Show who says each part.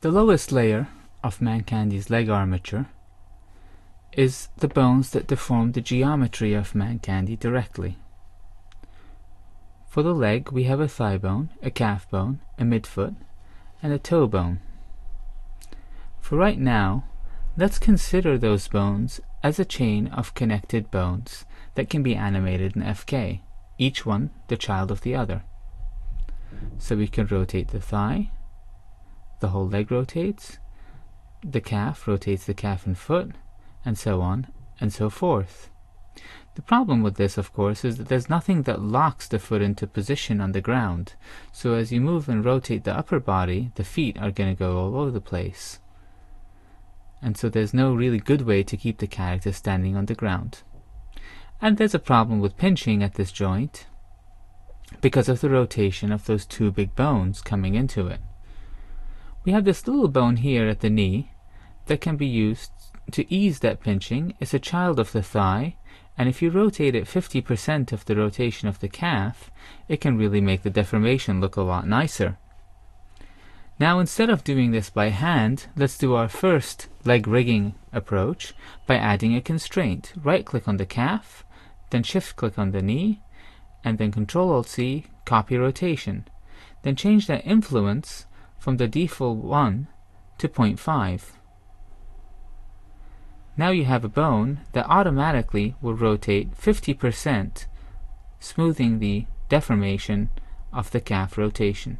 Speaker 1: The lowest layer of Mancandy's leg armature is the bones that deform the geometry of Mancandy directly. For the leg, we have a thigh bone, a calf bone, a midfoot, and a toe bone. For right now, let's consider those bones as a chain of connected bones that can be animated in FK, each one the child of the other. So we can rotate the thigh, the whole leg rotates, the calf rotates the calf and foot, and so on and so forth. The problem with this, of course, is that there's nothing that locks the foot into position on the ground, so as you move and rotate the upper body, the feet are going to go all over the place. And so there's no really good way to keep the character standing on the ground. And there's a problem with pinching at this joint because of the rotation of those two big bones coming into it. We have this little bone here at the knee that can be used to ease that pinching. It's a child of the thigh, and if you rotate it 50% of the rotation of the calf, it can really make the deformation look a lot nicer. Now instead of doing this by hand, let's do our first leg rigging approach by adding a constraint. Right click on the calf, then shift click on the knee, and then Control Alt C, copy rotation. Then change that influence from the default 1 to 0.5. Now you have a bone that automatically will rotate 50%, smoothing the deformation of the calf rotation.